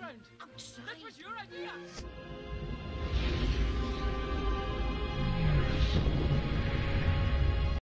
I'm sorry.